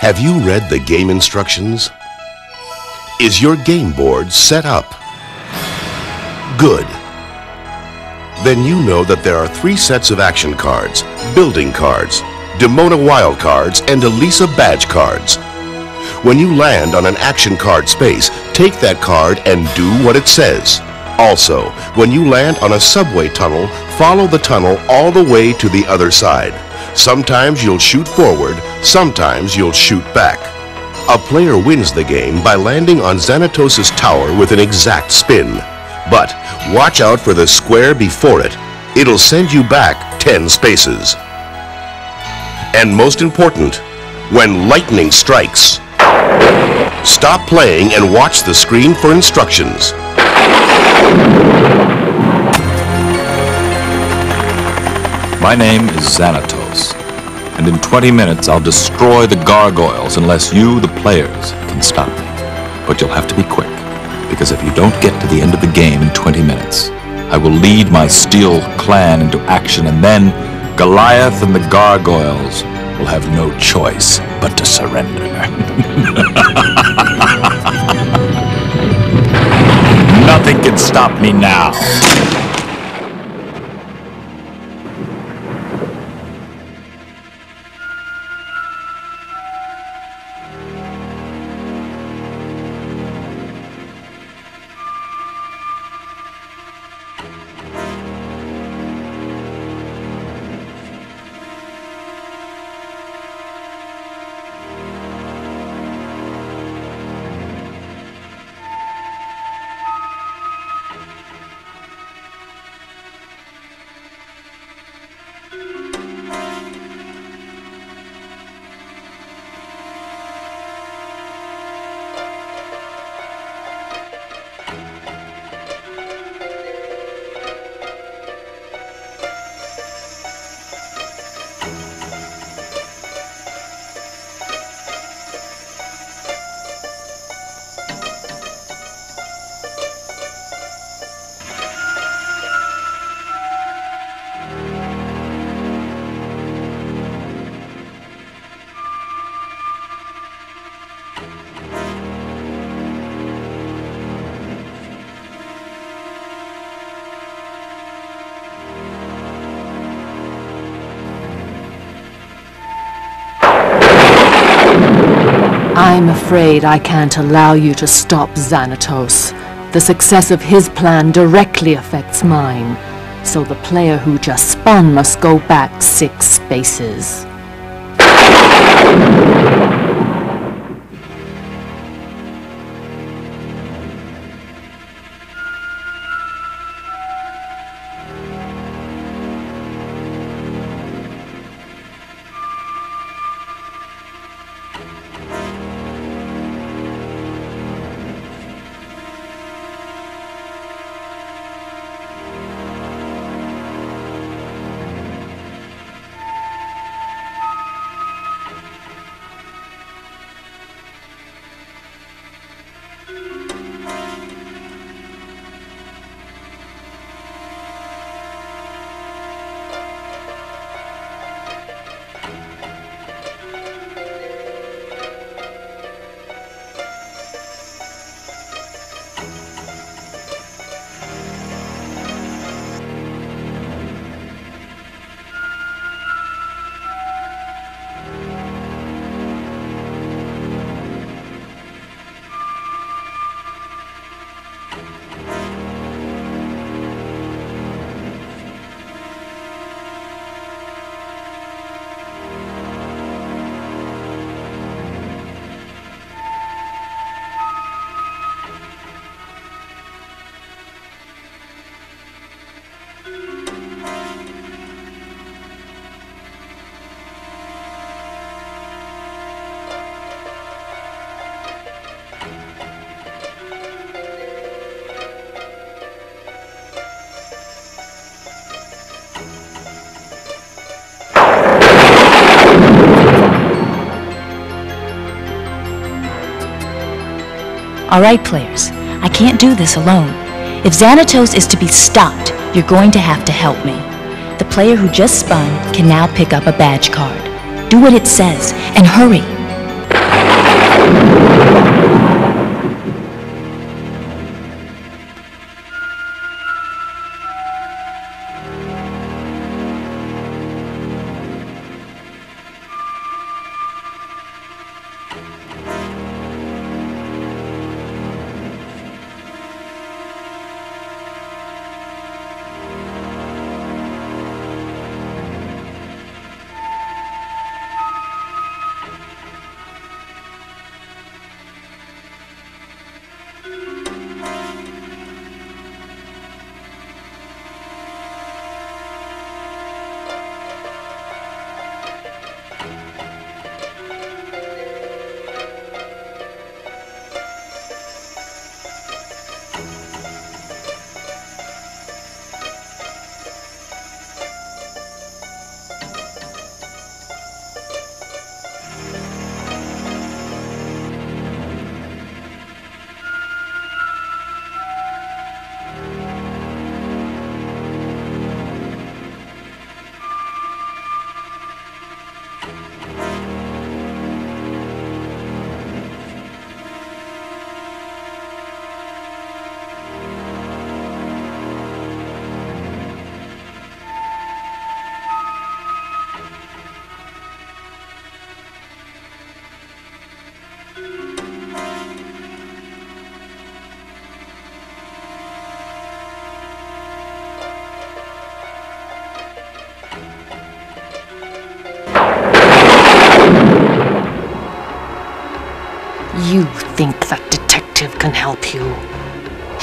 Have you read the game instructions? Is your game board set up? Good. Then you know that there are three sets of action cards, building cards, Demona Wild cards, and Elisa badge cards. When you land on an action card space, take that card and do what it says. Also, when you land on a subway tunnel, follow the tunnel all the way to the other side. Sometimes you'll shoot forward, sometimes you'll shoot back. A player wins the game by landing on Xanatos' tower with an exact spin. But watch out for the square before it. It'll send you back 10 spaces. And most important, when lightning strikes, stop playing and watch the screen for instructions. My name is Xanatos, and in 20 minutes I'll destroy the gargoyles unless you, the players, can stop me. But you'll have to be quick, because if you don't get to the end of the game in 20 minutes, I will lead my steel clan into action, and then Goliath and the gargoyles will have no choice but to surrender. Nothing can stop me now. I'm afraid I can't allow you to stop Xanatos. The success of his plan directly affects mine. So the player who just spun must go back six spaces. All right, players. I can't do this alone. If Xanatos is to be stopped, you're going to have to help me. The player who just spun can now pick up a badge card. Do what it says, and hurry.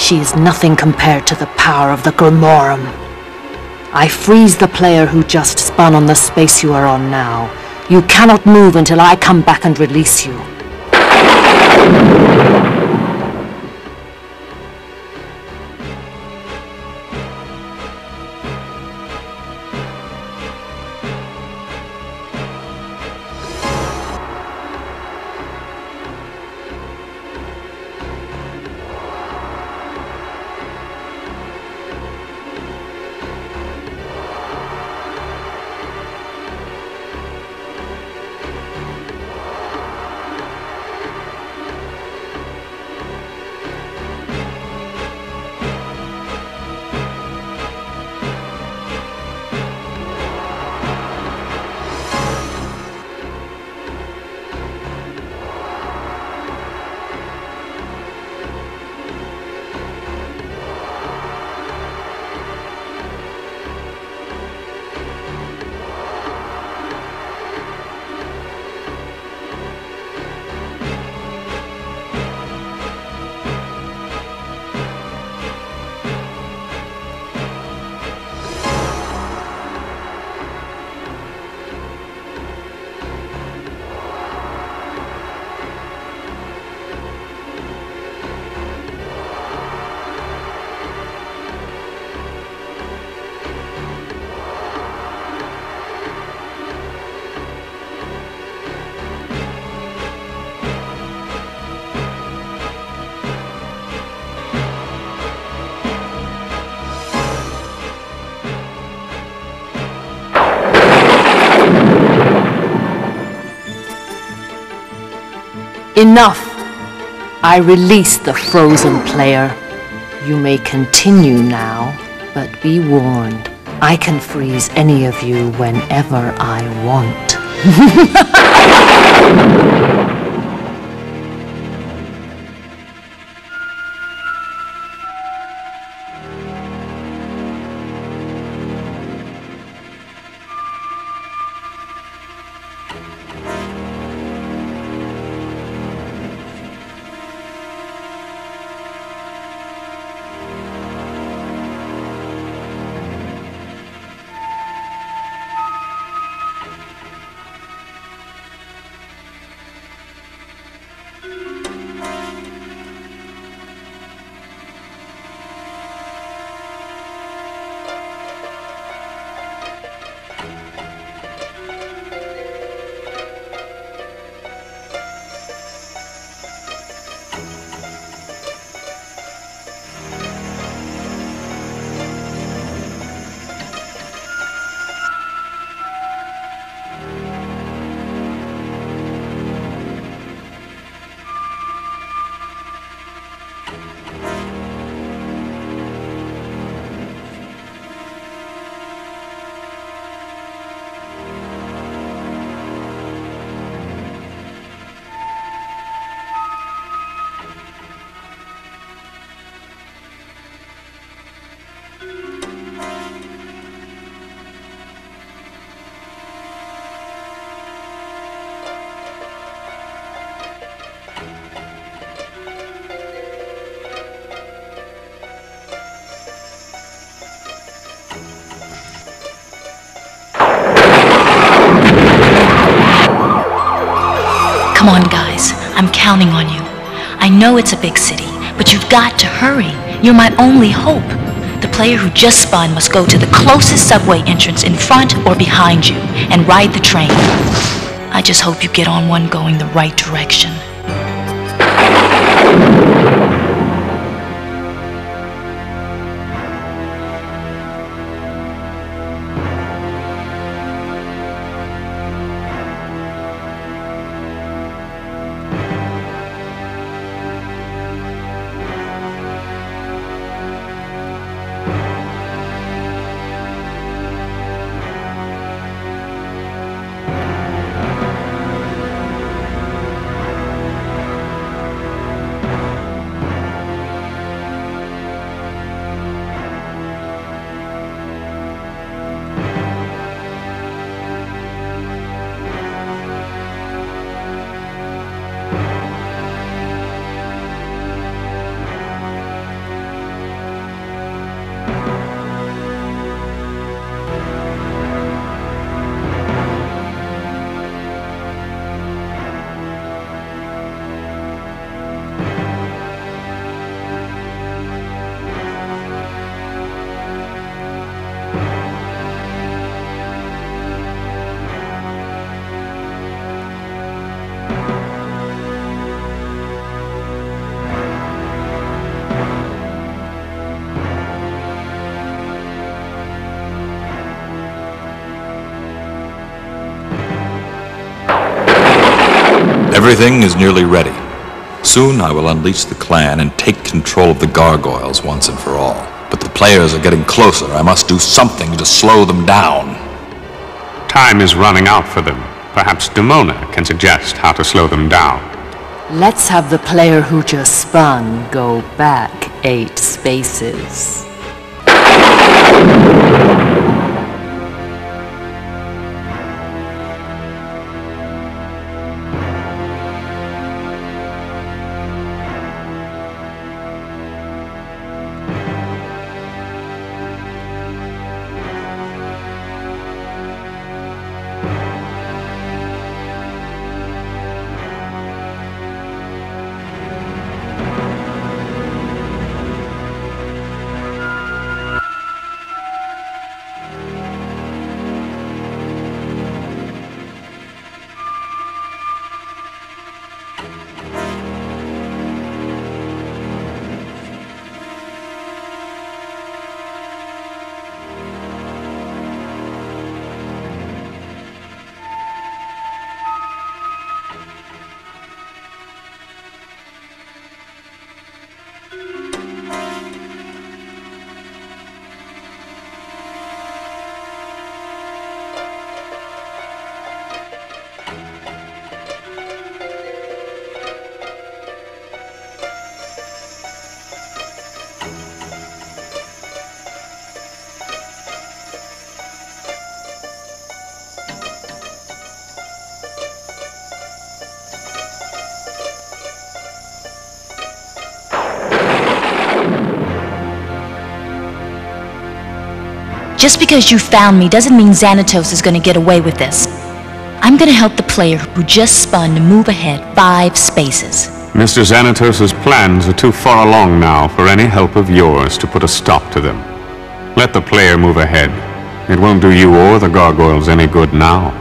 She is nothing compared to the power of the Grimorum. I freeze the player who just spun on the space you are on now. You cannot move until I come back and release you. Enough! I release the frozen player. You may continue now, but be warned. I can freeze any of you whenever I want. Come on, guys. I'm counting on you. I know it's a big city, but you've got to hurry. You're my only hope. The player who just spawned must go to the closest subway entrance in front or behind you and ride the train. I just hope you get on one going the right direction. Everything is nearly ready. Soon I will unleash the clan and take control of the gargoyles once and for all. But the players are getting closer. I must do something to slow them down. Time is running out for them. Perhaps Demona can suggest how to slow them down. Let's have the player who just spun go back eight spaces. Just because you found me doesn't mean Xanatos is gonna get away with this. I'm gonna help the player who just spun to move ahead five spaces. Mr. Xanatos' plans are too far along now for any help of yours to put a stop to them. Let the player move ahead. It won't do you or the gargoyles any good now.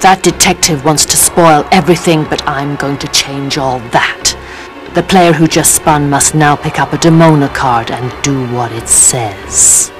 That detective wants to spoil everything, but I'm going to change all that. The player who just spun must now pick up a Demona card and do what it says.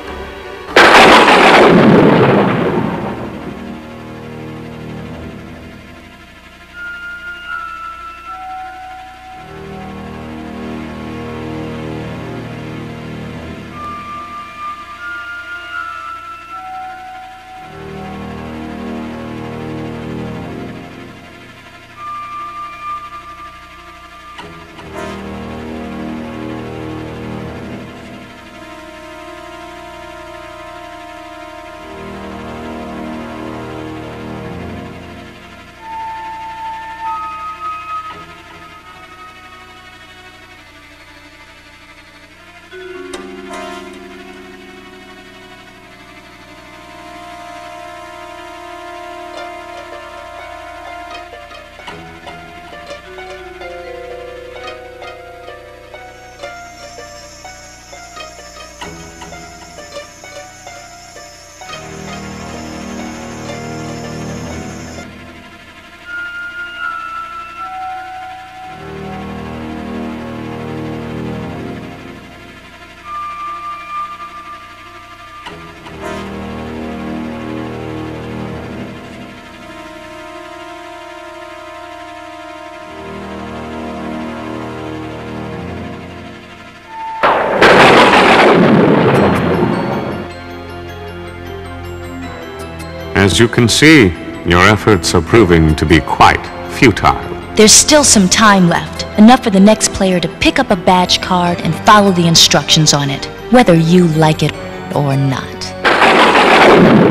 As you can see, your efforts are proving to be quite futile. There's still some time left, enough for the next player to pick up a badge card and follow the instructions on it, whether you like it or not.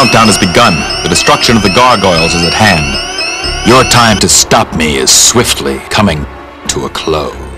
Countdown has begun. The destruction of the gargoyles is at hand. Your time to stop me is swiftly coming to a close.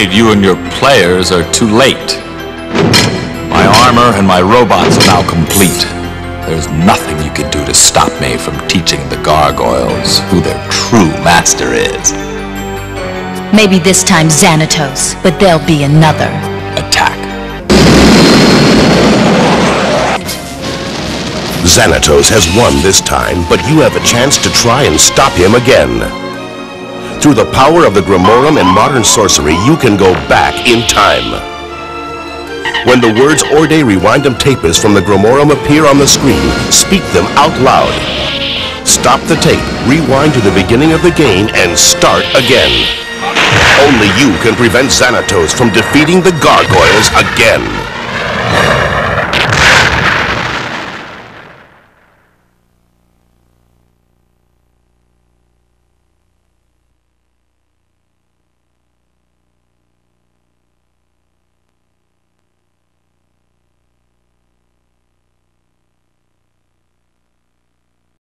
Afraid you and your players are too late. My armor and my robots are now complete. There's nothing you can do to stop me from teaching the gargoyles who their true master is. Maybe this time Xanatos, but there'll be another. Attack. Xanatos has won this time, but you have a chance to try and stop him again. Through the power of the Grimorum and modern sorcery, you can go back in time. When the words Orde Rewindum Tapus from the Grimorum appear on the screen, speak them out loud. Stop the tape, rewind to the beginning of the game, and start again. Only you can prevent Xanatos from defeating the Gargoyles again.